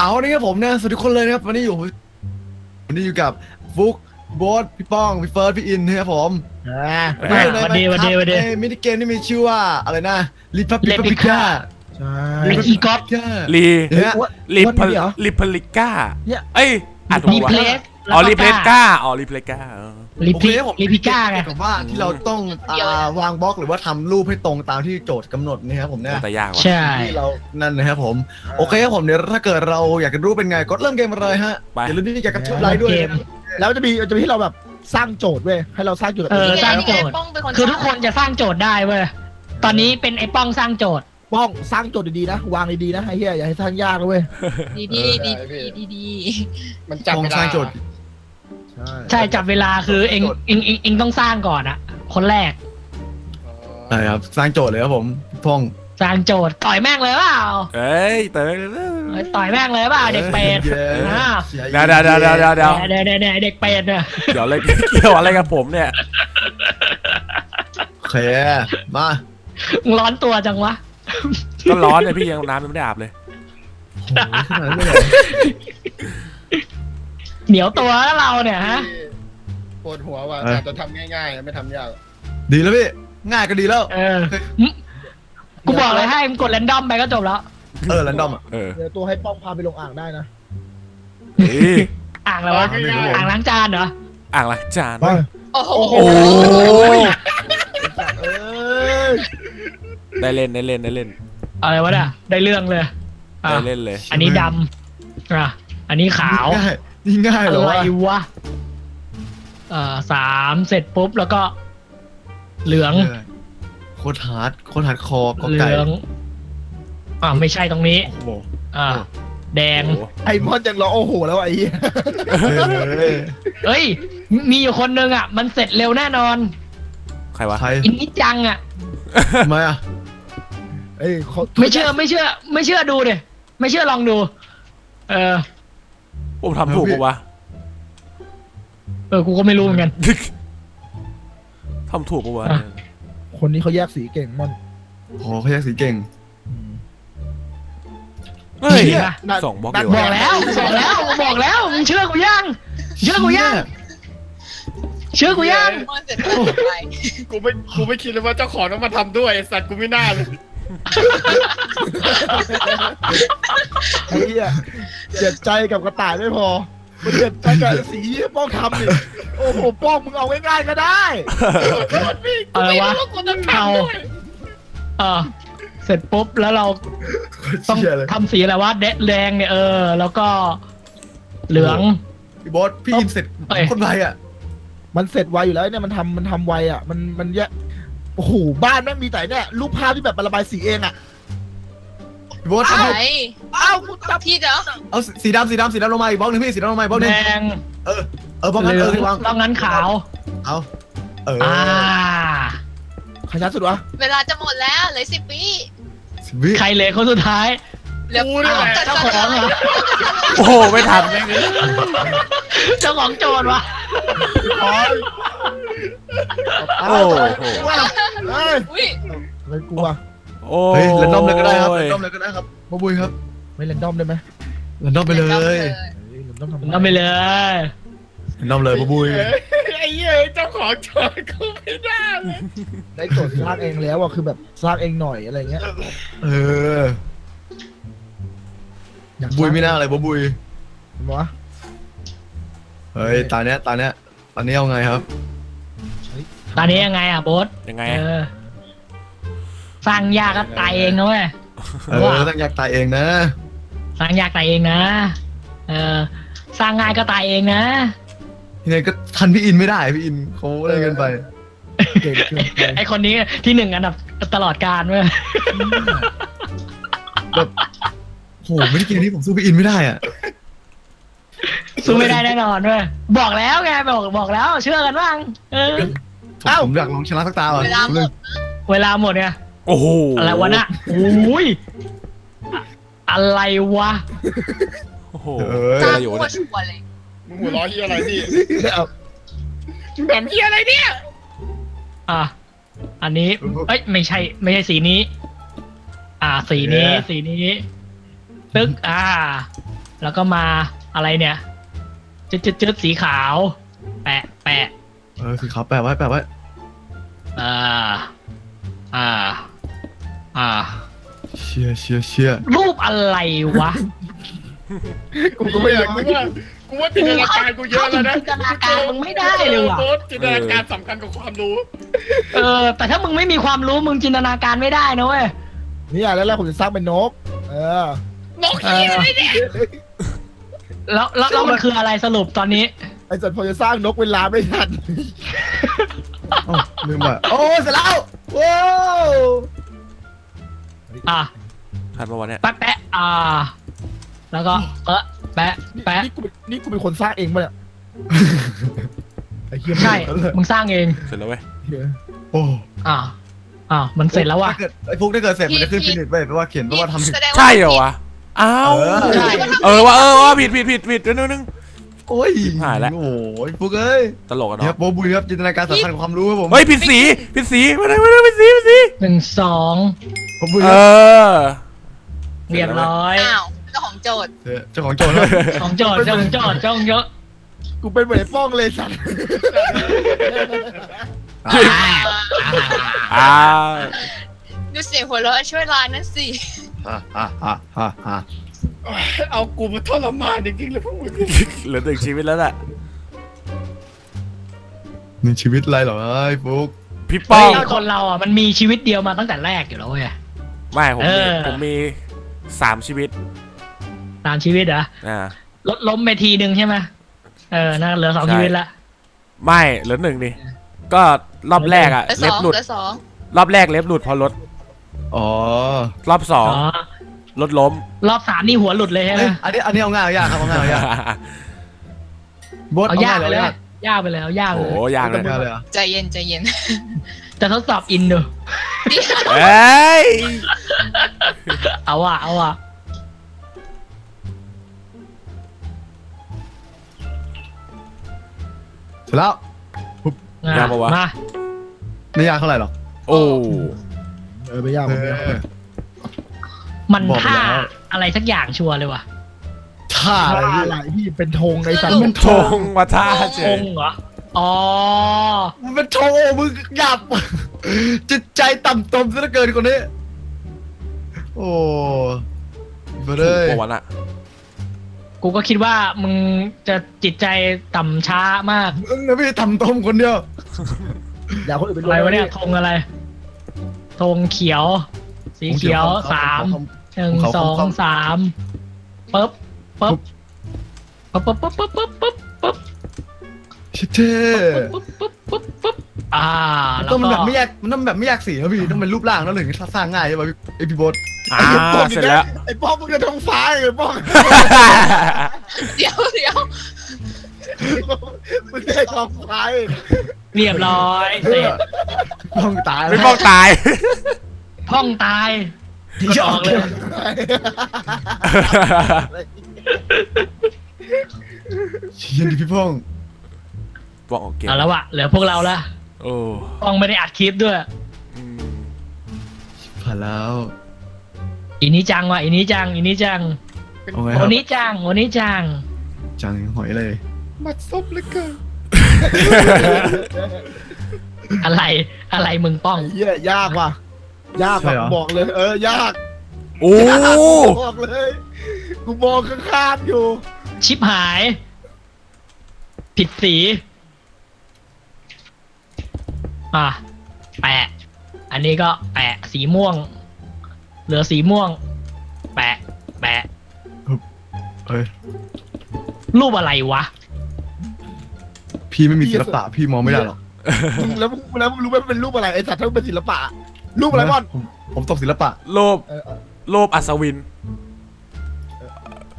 เอานี่ครับผมนะสวัสดีทุกคนเลยนะครับวันนี้อยู่วันนี้อยู่กับฟุกโบอสพี่ป้องพี่เฟิร์สพี่อินนะครับผมอ่าอ่าวันดีวันดีวันดีในมินิเกมที่มีชื่อว่าอะไรนะลิพับลิพับลิ Replica ก้าใช่ไอ้อีกอฟลีเนี่ยอ้วนลิอ้วนพนี่เหรอลิพลิก้าเนี่ยเอ้ยอ่านถูรีกวะเพลส อ๋อรีเพลก้าอ๋อรีเพลก้าเออรีโอพิเคครับผมรีพิก้าไงเกี่ยวกับว่าที่เราต้องอ่าวางบล็อกหรือว่าทำรูปให้ตรงตามที่โจทย์กำหนดนะครับผมเนี่ยแต่ยากว่ะใช่ที่เรานั่นนะครับผม โอเคครับผมเดี๋ยวถ้าเกิดเราอยากจะรู้เป็นไงก็เริ่มเกมมาเลยฮะไปอย่าลืมที่จะกระทืบไลค์ด้วยเกมนะแล้วจะมีจะมีที่เราแบบสร้างโจทย์เว้ยให้เราสร้างโจทย์กับเออตัวเองสร้างโจทย์นี่ไป้องเป็นคนคือทุกคนจะสร้างโจทย์ได้เว้ยตอนนี้เป็นไอ้ป้องสร้างโจทย์ป้องสร้างโจทย์ดีๆนะ วางดีๆนะไอ้เหี้ยอย่าให้สร้างยากนะเว้ยดีดีดีดีดีดีมันจจำงไม่สได้ร้างโจทย์ ใช่ใช่จับเวลาคือเองเองเองเองต้องสร้างก่อนอะคนแรกใช่ครับ สร้างโจทย์เลยครับผมพี่ป้องสร้างโจทย์ต่อยแม่งเลยเปล่าเอ้ยเตยเอ้ยต่อยแม่งเลยเปล่าเด็กเป็ดเย้อ่าเดี๋ยวเดี๋ยวเดี๋ยวเดี๋ยวเดี๋ยวเดี๋ยวเดี๋ยวเดี๋ยวเดี๋ยวเด็กเป็ดเนี่ยเดี๋ยวอะไรเกี่ยวอะไรกับผมเนี่ยโอเคมามึงร้อนตัวจังวะก็ร้อนเลยพี่ยังน้ำยังไม่ได้อาบเลย โอ้ยขนาดนั้นเลยเหรอ เหนียวตัวแล้วเราเนี่ยฮะ ปวดหัวว่ะเออแต่จะทำง่ายๆ ไม่ทำยากดีแล้วพี่ ง่ายก็ดีแล้ว เออมึงกูบอกเลยให้มึงกดแรนดอมไปก็จบแล้ว เออแรนดอมอะ เออเดี๋ยวตัวให้ป้องพาไปลงอ่างได้นะ เฮ้ยอ่างอะไรวะไม่รู้อ่างล้างจานเหรอ อ่างล้างจาน ไป โอ้โหโอ้ยเอ้ยได้เล่นได้เล่นได้เล่นอะไรวะเนี่ยได้เรื่องเลยอะได้เล่นเลย อันนี้ดำอะอันนี้ขาว ง่าย นี่ง่ายเหรออะไรวะวะเอ่อสามเสร็จปุ๊บแล้วก็ เหลืองโคตรฮาร์ดโคตรฮาร์ดคอร์ก็เหไก่ลือง อ่าไม่ใช่ตรงนี้ โอ้โหอ่า แดงโอ้โหไอ้มอนยังร้องโอ้โหแล้วไอ้เหี้ยเฮ้ยเอ้ย มีอยู่คนนึงอะ มันเสร็จเร็วแน่นอน ใครวะ ใครอินนิจังอะ ทำไมอะเอ้ยขาไม่เชื่อไม่เชื่อ ไม่เชื่อดูดิไม่เชื่อลองดู เออ ผมทำถูกปะวะเออ กูก็ไม่รู้เหมือนกัน ทำถูกปะวะอะ คนนี้เขาแยกสีเก่งมอนโอ้โหเขาแยกสีเก่งอืมเฮ้ยเหี้ยน่าสองบล็อกน่าอยู่บอกแล้ว บอกแล้ว บอกแล้ว มึงเชื่อกูยัง เชื่อกูยัง เชื่อกูยังมอนเสร็จแล้วไปกูไม่กูไม่คิดเลยว่าเจ้าของต้องมาทำด้วยไอ้สัตว์กูไม่น่าเลย ไอ้เหี้ยเจ็บใจกับกระต่ายไม่พอมันเจ็บใจกับสีที่ป้องทำดิโอ้โหป้องมึงเอาง่ายๆก็ได้อะไรวะเอาเออเสร็จปุ๊บแล้วเราต้องเชี่ยเลยทำสีอะไรวะแดแดงเนี่ยเออ แล้วก็เหลืองพี่บอสพี่อินเสร็จเอ้ยคนไวอะ มันเสร็จไวอยู่แล้วเนี่ยมันทำมันทำไวอะ มันมันแยะโอ้โหบ้านแม่งมีแต่เนี่ยรูปภาพที่แบบมันระบายสีเองอะพี่บอสไหนอ้าวกูจับพี่เดี๋ยวเอาสีดำสีดำสีดำลงมาอีกบล็อกหนึงพี่สีดำลงมาอีกบล็อกหนึงแดงเออเออบล็อกนั้นเหลืเอองอที่วางต้องงั้นขาว เอาเอออ่า ใครช้าสุดวะเวลาจะหมดแล้วเหลือสิบวิสิบวิใครเลยคนสุดท้าย เหลือกูนี่แหละจัดเจ้าจัดของเหรอโอ้โห ไม่ทันแม่งเลยเจ้าของโจทย์วะ โอ้โหว่าเฮ้ยอุ้ยอะไรกูอะโอ้เฮ้ยแรนดอมเลยก็ได้ครับแรนดอมเลยก็ได้ครับบ๊อบบุยครับ ไม่เล่นดอมได้ไหมแรนดอมไปเลยเฮ้ยเล่นดอมทำไมทำไปเลยแรนดอมเลยบ๊อบบุยไอ้เหี้ยเจ้าของจอยกูไม่น่าเลยได้โจทย์สร้างเองแล้วอะคือแบบสร้างเองหน่อยอะไรเงี้ย เอออยากบุยไม่น่าเลยบ๊อบบุยวะเฮ้ยตาเนี้ยตาเนี้ยตาเนี้ยเอาไงครับ ตอนนี้ยังไงอะโบ๊ทยังไงเออะอสร้างยากก็ตายเองนะเว้ย เออต้องอยากตายเองนะสร้างยากตายเองนะ เออสร้างง่ายก็ตายเองนะ ยังไงก็ทันพี่อินไม่ได้พี่อินเขาอะไรกันไปเก่งเกินไปไอคนนี้ที่หนึ่งอันดับตลอดการเว้ยโหไม่ได้เกมนี้ผมสู้พี่อินไม่ได้อะสู้ไม่ได้แน่นอนเว้ยบอกแล้วไงบอกบอกแล้ว เชื่อกันบ้างเออ ผมผมอยากลองชนะสักตาว่ะเวลาหมด เวลาหมดไงโอ้โหอะไรวะน่ะโอ้ยอะอะไรวะ โอ้โหเออจ้าอะไรอยู่หัวเนี่ยชัวร์เลย มึงหัวเร้อเหี้ยอะไรนี่เอามึงแบบเหี้ยอะไรเนี่ยอะ อันนี้ เอ้ย ไม่ใช่ ไม่ใช่สีนี้ อ่า สีนี้ สีนี้ตึกอ่า แล้วก็มาอะไรเนี่ยจึ๊ดจึ๊ดจึ๊ดสีขาวแปะแปะ เออคือเขาแปะไว้แปะไว้อ่า อ่า อ่า เชียร์เชียร์เชียร์รูปอะไรวะ กูก็ไม่อยากกูว่ากูว่าจินตนาการกูเยอะแล้วนะจินตนาการมึงไม่ได้เลยว่ะโบ๊ทจินตนาการสำคัญกับความรู้ เออ แต่ถ้ามึงไม่มีความรู้มึงจินตนาการไม่ได้นะเว้ยเนี่ยแล้วแล้วผมจะสร้างเป็นนก เออนกขี้อะไรเนี่ยแล้วแล้วแล้วมันคืออะไรสรุปตอนนี้ ไอ้สัตว์ผมจะสร้างนกเวลาไม่ทันเอ้าลืมไปโอ้เสร็จแล้วว้าวอะทันปะวะเนี่ยแปะแปะอ่า แล้วก็เออแปะนี่แปะนี่กูเป็นนี่กูเป็นคนสร้างเองปะเนี่ยไอ้เหี้ยใช่มึงสร้างเองเสร็จแล้วเว้ยเหี้ยโอ้อ่าอ่ามันเสร็จแล้วว่ะถ้าเกิดไอ้ฟุกถ้าเกิดเสร็จมันจะขึ้นฟินิชไปแปลว่าเขียนแปลว่าทำผิดแสดงว่า ใช่เหรอวะอ้าวเออใช่เออวะเออวะผิดผิดผิดผิดนึงนึงนึง โอ้ยหายแล้วโอ้ยฟุกเอ้ยตลกอะเนี่ยเนาะโบบุยครับจินตนาการสำคัญกับความรู้ครับผมเฮ้ยผิดสีผิดสีมาเลยมาเลยผิดสีผิดสีหนึ่งสองผมบุยเอครับอเรียบร้อยอ้าวเจ้าของโจทย์เจ้าของโจทย์ครับของโจทย์เจ้าของโจทย์เจ้าของเยอะกูเป็นเหมือนไอ้ป้องเลยสัตว์อ้าวดูเสียงหัวเราะช่วยร้านนั่นสิฮ่าฮ่าฮ่าฮ่าฮ่า เอากูมาทรมานจริงๆเลยพวกมึงเหลือหนึ่งชีวิตแล้วแหละมีชีวิตอะไรเหรอไอ้ฟุกพี่ป้องเฮ้ยคนเราอะมันมีชีวิตเดียวมาตั้งแต่แรกอยู่แล้วเว้ยไม่ผมเอมีอผมมีสามชีวิตตามชีวิตเหรออ่าลดล้มไปทีหนึ่งใช่ไหมเออน่าเหลือสองใช่ชีวิตละไม่เหลือหนึ่งดิก็รอบแรกอะแล้วสเล็อบงหลุดแล้วสองรอบแรกเล็บหลุดเพอรถอ๋อรอบสองอ๋อ รถล้ม รอบสามนี่หัวหลุดเลยใช่ไหมเอ้ยอันนี้อันนี้เอาง่ายเอายากครับเอาง่ายเอายากบดเอาเอายาง่ากยไปเอาเลยยากยากไปเลยเอายากโอ้เลยโหยากเลเอายง่ายเลยเหรอใจเย็นใจเย็นจะทดสอบอินดูเดี๋ยวเอ้ยเอาอะเอาอะเสร็จแล้วอะยากปะวะ มาไม่ยากเท่าไหร่หรอกโอ้ เออไม่ยากเอผมไม่ยากอ มันบอกท่าแล้วอะไรสักอย่างชัวร์เลยว่ะท่าอะไรว่าพี่อะไรพี่เป็นธงไอ้สัตว์มันทงมาท่าเฉอยงเหรออ๋อมันเป็นโชว์มึงหยาบจิตใจต่ำตมซะเหลือเกินคนนี้ โอ้เบอร์เลยปะวันอะกูก็คิดว่ามึงจะจิตใจต่ำช้ามากมึงนะพี่ต่ำตมคนเดียวอย่าคนอื่นเป็นอะไรวะเนี่ยธงอะไรธงเขียว สีเขียวสาม หนึ่งสองสามปึ๊บปึ๊บปึ๊บปึ๊บปึ๊บปึ๊บปึ๊บปึ๊บปึ๊บชิเท่ปึ๊บปึ๊บปึ๊บปึ๊บอ่าแล้วต้องก็มันแบบไม่แยกมันต้องแบบไม่แยกสีนะพี่ต้องเป็นรูปร่างแล้วถึงสร้างง่ายใช่ป่ะพี่ไอพี่โบดอ่าเสร็จแล้วไอ้ป้องมึงจะทงฟ้าไอ้ป้องเดี๋ยวเดี๋ยวมึงได้ทองฟ้าเองเรียบร้อยเสร็จต้องตายไม่ป้องตายท่องตาย กดออกเลยเชียดิพี่พ่องป้องออกเกมเอาแล้วอะเหลือพวกเราละโอ้ป้องไม่ได้อัดคลิปด้วยอืมผ่านแล้วอีนี้จังว่ะอีนี้จังอีนี้จังเอาไงคโอรับนี้จังโอนี้จัง จังหอยเลย มัดซบเหลือเกินอะไรอะไรมึงป้องไอ้เหี้ยยากว่ะ ยากว่ะกูบอกเลย เออ ยากโอ้ยากกูบอกเลย กูมองข้างๆอยู่ ชิบหาย ผิดสี อะ แปะ อันนี้ก็แปะสีม่วง เหลือสีม่วง แปะ แปะ เอ้ยรูปอะไรวะ พี่ไม่มีศิลปะพี่มองไม่ได้หรอก มึงแล้วมึงแล้วมึงรู้ไหมมันเป็นรูปอะไรไอ้สัตว์ถ้ามันเป็นศิลปะ รูปอะไรบอลผมผมตกศิลปะรูปเออเออรูปอัศวิน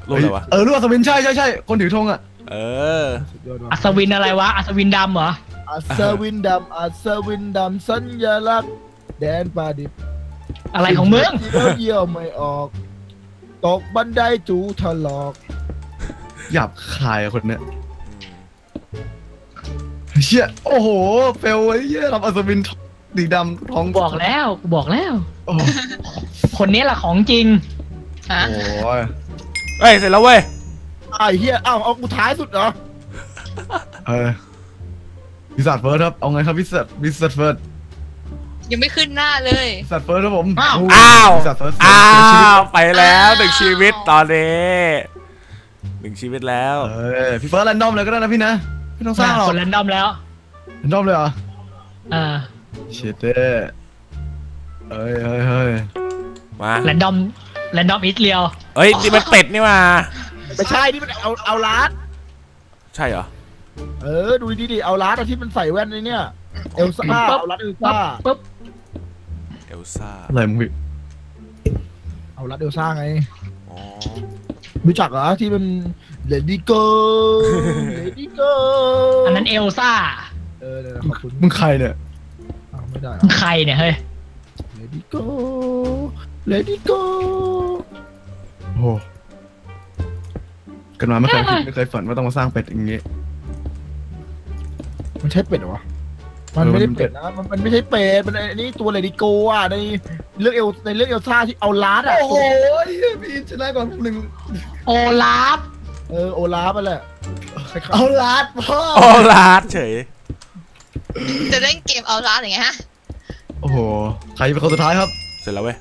รูปอะไรวะเออรูปอัศวินใช่ใช่ใช่คนถือธงอะเออสุดยอดว่ะอัศวินอะไรวะอัศวินดำเหรออัศวินดำอัศวินดำสัญลักษณ์แดนป่าดิบ อะไรของมึงที่เราเยี่ยวไม่ออก ตกบันไดจูถลอกหยาบคายอะคนเนี้ยเชี่ยโอ้โหเฟลไอ้เหี้ยทำอัศวิน สีดำท้องบอกแล้วกูบอกแล้ว โอ้คนนี้แหละของจริงฮะโหเฮ้ยเสร็จแล้วเว้ยไอ้เฮียอ้าวเอากูท้ายสุดเหรอเออวิสัทเฟิร์สครับ เอาไงครับวิสัทวิสัทเฟิร์สยังไม่ขึ้นหน้าเลย วิสัทเฟิร์สครับผมอ้าว อ้าววิสัทเฟิร์สอ้าเสียชีวิตวไปแล้วหนึ่งชีวิตตอนนี้หนึ่งชีวิตแล้วเออพี่เฟิร์ส random เลยก็ได้นะพี่นะไม่ต้องสร้างหรอกคน random แล้วแรนดอมเลยเหรอ เออ เชิดเด้เฮ้ยเฮ้ยเฮ้ยมาแรนดอมแรนดอมอิสเรียวเอ้ยนี่มันเป็ดนี่มาไม่ใช่นี่มันเอาเอาลาดใช่เหรอเออดูดีดิเอาลาดอะที่มันใส่แว่นในเนี่ยเอลซ่าปั๊บเอาลาดเอลปั๊ซ่าบปุ๊บเอลซ่าอะไรมึงพี่เอาลาดเอลซ่าไงอ๋อรู้จักเหรอที่มันเลดี้โก้เลดี้โก้อันนั้นเอลซ่าเออเดี๋ยวนะขอบคุณมึงใครเนี่ยอ้าว ไม่ได้มึงใครเนี่ยเฮ้ยเลดี้โก้เลดี้โก้โอ้โหกันมาไม่เคยคิดไม่เคยฝันว่าต้องมาสร้างเป็ดอย่างงี้ มันใช่เป็ดเหรอวะมันเออไม่ได้มันเป็เป็ดดนะมันมันไม่ใช่เป็ดมันไอ้นี่ตัวเลดี้โก้อะในเรื่องเอลในเรื่องเอลซ่าที่เอาลาดอะโอ้โหพี่ชนะก่อนหนึ่งโอลาฟเออโอลาฟไปแหละคล้ายๆเอาลาดพ่อโอลาดเฉย จะเล่นเกมเอาล้าอย่างเงี้ยฮะ โอ้โห ใครเป็นคนสุดท้ายครับเสร็จแล้วเว้ย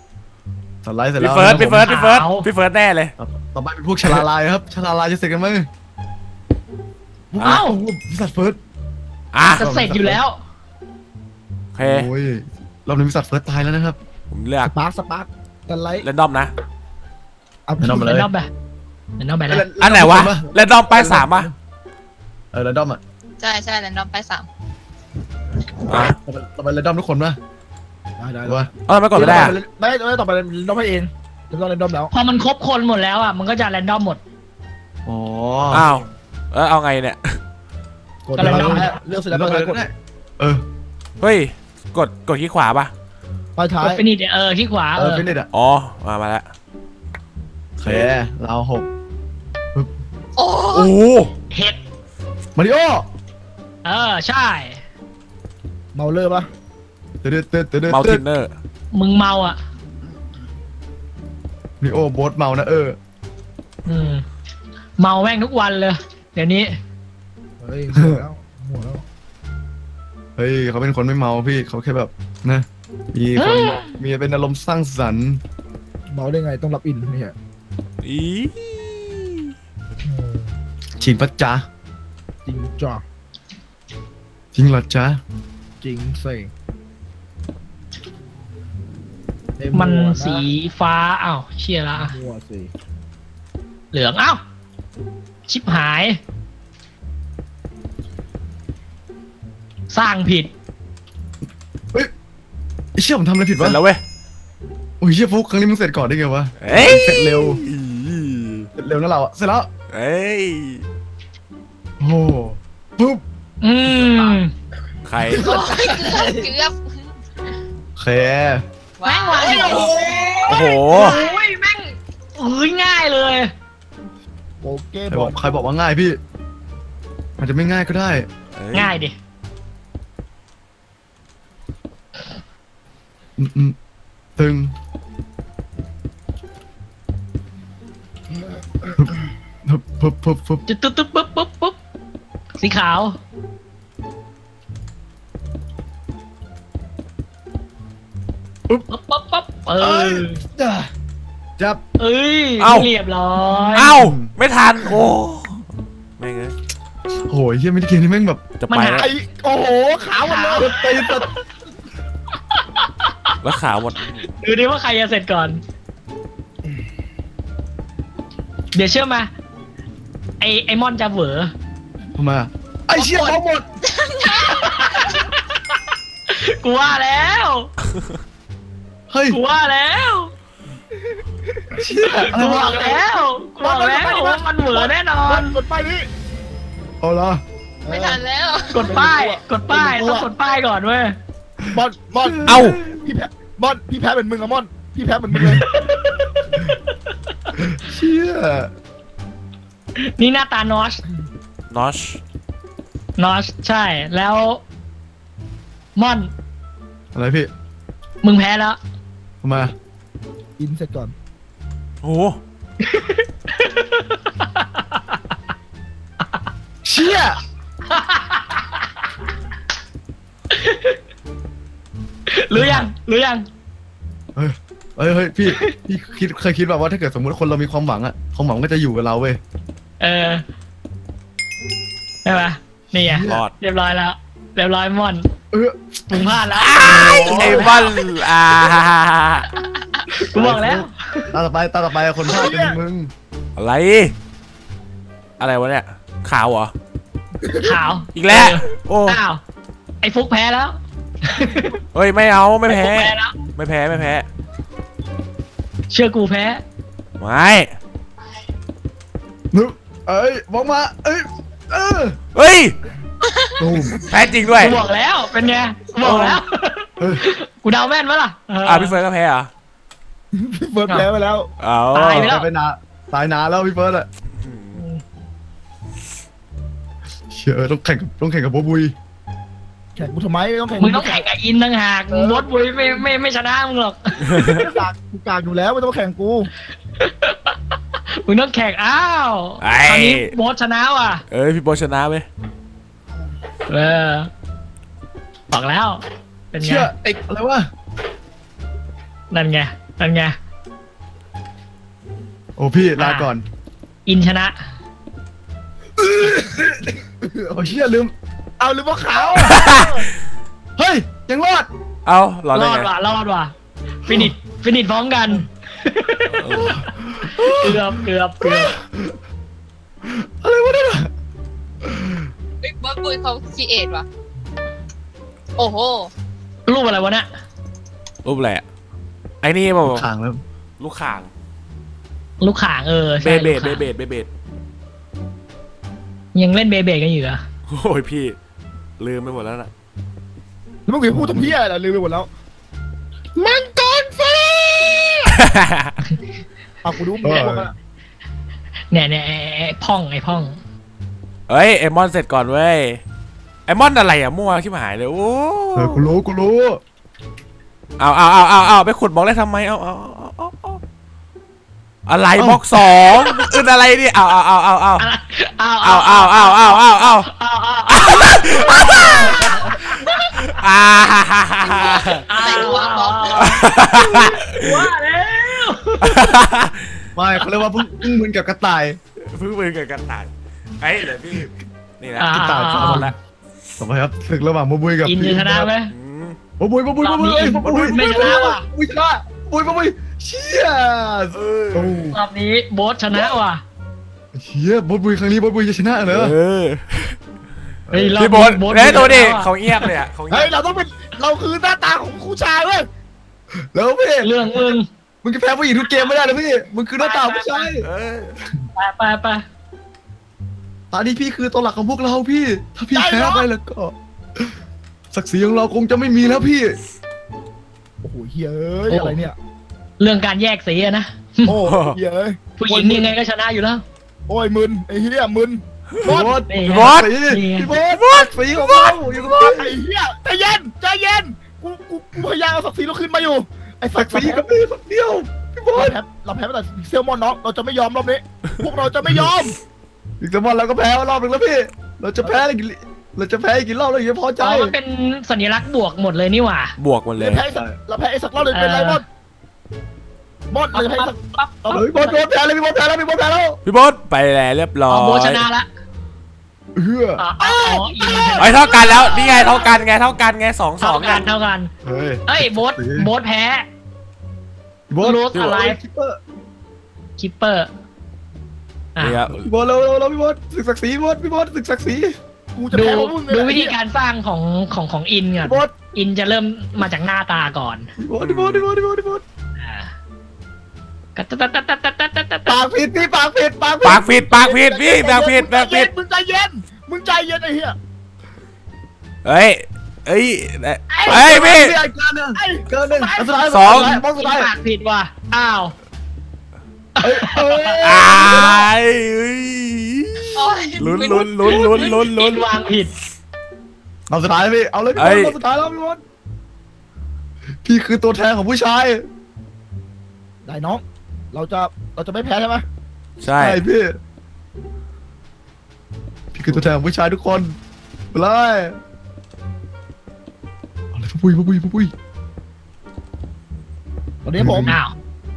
สไลด์เสร็จพี่แล้วเฟิร์สนะพี่เฟิร์สพี่เฟิร์สพี่เฟิร์สแน่เลยผมต่อไปเป็นพวกชลาลายครับชลาลายจะเสร็จกันไหมเอ้าโอ้โหวิสัทเฟิร์สอะจะเสร็จอยู่แล้ว โอเค โอ้ยรอบนี้วิสัทเฟิร์สตายแล้วนะครับ ผมเลือกสปาร์คสปาร์คแต่ไลท์แรนดอมนะ เอาแนะนำมาแรเลยนดอมไปแรนดอมไปแล้วอันไหนวะแรนดอมไปสามป่ะเออแรนดอมอะใช่ใช่แรนดอมไปสาม อะต่อไปแรนดอมทุกคนป่ะ ได้ได้ว่าเอาทำไมกดไม่ได้อะไม่ไม่ต่อไปเรนดอมให้เองเรนดอมเรนดอมแล้ว พอมันครบคนหมดแล้วอะมันก็จะแรนดอมหมดอ๋ออ้าวเออเอาไงเนี่ยกดก็ random เลือกเสร็จแล้แล้ววก็ก็กดได้เออเฮ้ยกดกดขี้ขวาป่ะปลายท้ากยดฟินิชเออที่ขวาเอเอออฟินิชอะอ๋อมามาแล้วโอเคเราหกโอ้โอ้โหเห็ดมาริโอเออใช่เมาเลอร์ปะ เตือนเตือนเตือนเมาเตืทิอนนเนอร์มึงเมาอะมาริโอโบสเมานะเออ อืม เมาแม่งทุกวันเลย เดี๋ยวนี้ เฮ้ยหัวแล้วหัวแล้ว เฮ้ยเขาเป็นคนไม่เมาพี่เขาแค่แบบนะ มีคนมีเป็นอารมณ์สร้างสรรค์ เมาได้ไงต้องรับอินไม่ใช่อีจริงปะจ๊ะจริงจ้ะจริงเหรอจ๊ะจริงเสิ ได้มันวะสีฟ้าอ้าวเชียละมั่วสิเหลืองอ้าวชิบหาย สร้างผิดเฮ้ยไอ้เชี่ยผมทำอะไรผิดเสร็วะจแล้วเว้ยโอ้ยเชี่ยฟุกครั้งนี้มึงเสร็จก่อนได้ไงวะ เอ้ยเสร็จเร็ว อีเสร็จเร็วนะเราอะเสร็จแล้วเอ้ยโอ้โหปุ๊บอืมใครโอ้ยเกือบเกือบ โอเค แม่งวางผิดโอ้ยโอ้โห โอ้ยแม่งเอ้ยง่ายเลยโปเกใครบบออลกใครบอกว่าง่ายพี่อาจจะไม่ง่ายก็ได้เอ้ง่ายดิอืมอืมตึงปึ๊บปึ๊บปึ๊บปึ๊บ จุดตุ๊บตุ๊บปุ๊บปุ๊บปุ๊บสีขาว ปุ๊บปุ๊บปุ๊บเอเอ้อยจ้ะจับเอ้ยเอ้า เรียบร้อยเอ้าไม่ทันโอ้ไม่งเงยโหยเฮียไม่ได้เกมนี้แม่งแบบจะไปแล้วไอโอ้โหขาวหมดเลยตีตัดแล้วขาวหมดดูดิว่าใครจะเสร็จก่อน เดี๋ยวเชื่อมาไอไอมอนจะเหวอทำไมอะไอ้เชี่ยเขาหมด กูว่าแล้ว เฮ้ย กูว่าแล้วเชี่ยอะไรกูบวะอกแล้วกูบอกแล้วว่ามันเหวอแน่นอน กดไปนี่ เอาละไม่ทันแล้วกดป้าย กดป้ายต้องกดป้ายก่อนเว้ย บอลบอลเอ้า พี่แพ้บอลพี่แพ้เป็นมึงอะมอน พี่แพ้เป็นมึงเลย เชี่ยนี่หน้าตานอช นอช นอช ใช่ แล้วมอน อะไรพี่ มึงแพ้แล้วทำไมอะอินเสร็จก่อน โอ้โหชี่ยรู้ยังรู้ยังเฮ้ยเฮ้ยเฮ้ยพี่พี่คิดเคยคิดแบบว่าถ้าเกิดสมมติคนเรามีความหวังอะความหวังก็จะอยู่กับเราเว้ยเออใช่ปะนี่ไงรอดเรียบร้อยแล้วเรียบร้อยม่อน เออมึงพลาดแล้วไอ้บอลอ่ากูบอกแล้ว ตาต่อไปตาต่อไปคนพลาดเป็นมึง อะไร อะไรวะเนี่ย ขาวเหรอ ขาว อีกแล้ว โอ้อ้าวไอ้ฟุกแพ้แล้ว เฮ้ยไม่เอาไม่ไอ้แพ้ฟุกแพ้แล้วไม่แพ้ไม่แพ้ เชื่อกูแพ้ ไม่นึกเอ้ยบอกมา เอ้ย เออ เฮ้ย ตูมแพ้จริงด้วย กูบอกแล้วเป็นไงกูบอกแล้วเฮ้ยกูเดาแม่นปะล่ะเอะ พี่เฟิร์นก็แพ้เหรอเบิร์ดแล้วไปแล้วเอาตายไปแล้ว ไปนานตายนานแล้วพี่เฟิร์สอะเชื่อต้องแข่งกับต้องแข่งกับโบบุยแข่งกูทำไมไม่ต้องแข่งมึงต้องแข่งกับอินต่างหากบดบุยไม่ไม่ไม่ชนะมึงหรอก กูกากกูกากอยู่แล้วไม่ต้องแข่งกูมึงต้องแข่งอ้าวไอ้ตอนนี้โบสชนะว่ะ เอ้ยพี่โบชนะเว้ย เออบอกแล้ว เป็นไงเชื่อไอ้อะไรวะนั่นไงนั่นไงโอ้พี่ลาก่อน อินชนะโอ้เชื่อลืม เอาหรือว่าขาวเฮ้ย ยังรอด เอารอรได้อดไงว่ะรอดว่ะฟินิชฟินิชพร้อมกันเกือบเกือบเกือบอะไรวะเนี่ย เฮ้ยเบิร์ดบุยเขาคีเอทว่ะ โอ้โห รูปอะไรวะเนี่ยรูปอะไรอะไอ้นี่บอกขางแล้วลูกข่าง ลูกข่างเออเบใช่เบดลูกเบข่างเบดเบเบดยังเล่นเบเบกันอยู่เหรอโอ้ยพี่ ลืมไปหมดแล้วน่ะ แล้วมึงไปพูดทำเพี้ยอะไรลืมไปหมดแล้วมังกรฟ้าเอากูดูมึงบอกว่าเนี่ยเนี่ยไอ้ไอ้พ่องไอ้พ่อง เฮ้ยไอมอนเสร็จก่อนเว้ยไอมอนอะไรอะมั่วขี้หายเลยโอ้เออกูรู้กูรู้เอาเอาเอาเอาเอาไปขุดบล็อกได้ทำไมเอาเอาเอาเอาเอาอะไรบล็อกสองอึดอะไรเนี่ยเอาเอาเอาเอาเอาอะไรอ้าวเอาเอาเอาเอาเอาเอาอ้าวอ้าวอ้าวอ่าใส่ตัวบล็อกว่าแล้วไม่เขาเรียกว่าเพิ่งเพิ่งมึนกับกระต่าย เพิ่งมือกับกระต่าย ไอ้ยเดี๋ยวพี่ นี่นะอ่าตายสองคนละต่อไปครับศึกระหว่างโบบุยกับอินจะชนะไหมอืมโบบุยโบบุยโบบุยเอ้ยโบบุยไม่ชนะว่ะโบบุยชนะโบบุยโบบุยเชี่ยเออโอ้รอบนี้โบสชนะว่ะเชี่ยโบบุยครั้งนี้โบบุยจะชนะเหรอเออเฮ้ยรอบพี่โบนี้นโบสเฮ้ยดูดิชนะว่ะเขาเงียบเลยอะเขาเงีเฮ้ยยบเราต้องเป็นเราคือหน้าตาของผู้ชายเว้ยแล้วพี่เรื่องมึงมึงจะแพ้ผู้หญิงทุกเกมไม่ได้นะพี่มึงคือหน้าตาผู้ชายเออไปไปไป ตอนนี้พี่คือตัวหลักของพวกเราพี่ ถ้าพี่แพ้ไปแล้วก็ศักดิ์ศรีของเราคงจะไม่มีแล้วพี่ โอ้โหเฮ้ยอะไรเนี่ย เรื่องการแยกสีอะนะ โอ้เฮ้ยผู้หญิงยังไงก็ชนะอยู่แล้ว โอ้ยมึนไอ้เหี้ยมึนโบอสนี่บอสสีนี่พี่โบอสศักดิ์ศรีของเราอยู่กับเราไอ้เหี้ยใจเย็นใจเย็นกูกูกูพยายามเอาศักดิ์ศรีเราขึ้นมาอยู่ ไอ้ศัศักกดิ์ดิ์ศศรีรีกับพี่คนเดียวพี่โบอเราสแพ้เราแพ้ไปแต่เซลมอนน็อกเราจะไม่ยอมรอบนี้ พวกเราจะไม่ยอม อีกสักวันเราก็แพ้รอบหนึ่งแล้วพี่ เราจะแพ้อีกกี่เราจะแพ้อีกกี่รอบเราถึงจะพอใจอ๋อมันเป็นสัญลักษณ์บวกหมดเลยนี่หว่า บวกหมดเลย เราแพ้ไอ้สักเราแพ้ไอ้สักรอบเลยเป็นไรมอนมอนเราจะแพ้ไอ้สักปั๊บเราเฮ้ยบอสบอสแพ้แล้วพี่บอสแพ้แล้วพี่บอสแพ้แล้วพี่โบดไปแล้วเรียบร้ออ๋อโบสชยนะละเอออ๋ออ๋ออ๋ออินชนะไอ้ยเท่ากันแล้วนี่ไงเท่ากันไงเท่ากันไงสองสเท่าองกักันน เท่ากัน เฮ้ย เอ้ยโบสโบสแพ้พี่บอส Lost Alive คิปเปอร์คิปเปอร์อะ นี่ครัพี่บอลเราเราพี่บอลศึกศักดิ์ศรีพี่บอลพี่บอลศึกศักดิ์ศรีกูจะแพ้พวกมึงเลยดูวิธีการสร้างของของของอินก่อนี่บอลอินจะเริ่มมาจากหน้าตาก่อนพี่บอลพี่บอลพี่บอลพี่บอ่บปากผิดพี่ปากผิดปากผิดปากผิดปากผิดพี่ปากผิดปากผิดมึงใจเย็นมึงใจเย็นไอ้เหี้ยเฮ้ยเอ้ยเอ้ยพี่เกินหนึ่งเกินหนึ่งสองบล็กผิดว่ะอ้าว อ้ยเอ้ยอายเอ้ยโอ้ยลุ้นลุ้นลุ้นลุ้นลุ้นอิลุ้นนวางผิดเอาสุดท้ายพี่ เอาเลยพี่บอเอ้สยเอาสุดท้ายแล้วพี่บอสพี่คือตัวแทนของผู้ชาย ได้น้อง เราจะเราจะไม่แพ้ใช่ไหมใช่ใช่พี่ พี่คือตัวแทนของผู้ชายทุกคนไปเลยเอาเลยปุ้ยปุ้ยปุ้ยตอนนี้ผมอ้าว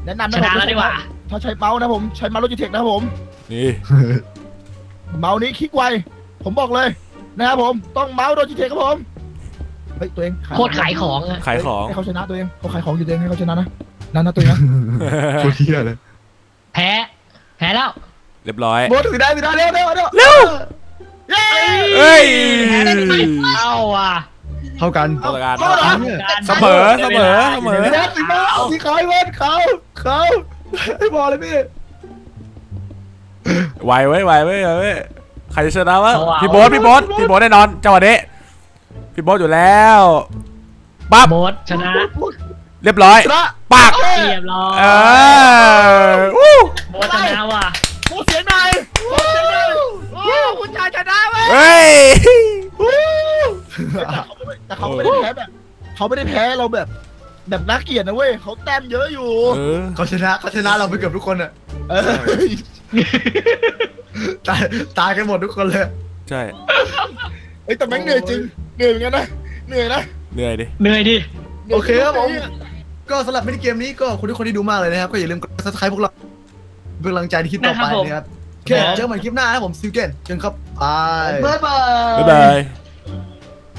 แนะนำชนะผมนะแล้วดีกว่า ถ้าใช้เมาส์นะผม ใช้เมาส์โลจิเทคนะครับผม นี่ เมาส์นี้คลิกไว ผมบอกเลยนะครับผม ต้องเมาส์โลจิเทคครับผม เฮ้ย ตัวเองโคตรขายของอะขายของให้เขาชนะตัวเองเขาขายของอยู่ตัวเองให้เขาชนะนะนั่นนะตัวเองนะโคตรเที่ยเลย แพ้ แพ้แล้ว เรียบร้อยโบสถือได้ถือได้เร็วเร็วเร็วเร็วเย้เอ้ยเอ้าว่ะเท่ากันเท่ากันเท่ากันเสมอเสมอเสมอสีแดงสีฟ้าสีขาวไอ้เว้นเขาเขา ให้บอลเลยพี่ไหวไว้ยไหวไว้ยไหวไว้ยใครจะชนะวะเอาว่ะ พี่โบ๊ทพี่โบ๊ทพี่โบ๊ทแน่นอนจังหวะนี้พี่โบ๊ทอยู่แล้วปั๊บโบสชนะเรียบร้อยชนะปากเรียบร้อยเออวู้โบสชนะว่ะโอ้เสียงหน่อยโอ้เสียงหน่อยโอ้คุณชายชนะเว้ยเฮ้ย แต่เขาไม่ได้แพ้แบบเขาไม่ได้แพ้เราแบบ แบบน่าเกลียดนะเว้ยเขาแต้มเยอะอยู่ เออ เขาชนะเขาชนะเราไปเกือบทุกคนอะเออตายตายกันหมดทุกคนเลยใช่เฮ้ยแต่แม่งเหนื่อยจริงเหนื่อยเหมือนกันนะเหนื่อยนะเหนื่อยดิ เหนื่อยดิ โอเคครับผมก็สำหรับมินิเกมนี้ก็ขอบคุณทุกคนที่ดูมากเลยนะครับ ก็อย่าลืมกด subscribe พวกเราเป็นกำลังใจในคลิปต่อไปนะครับโอเคเจอกันใหม่คลิปหน้านะครับผมซิวเกนเจอกันครับบาย บ๊ายบาย บ๊ายบาย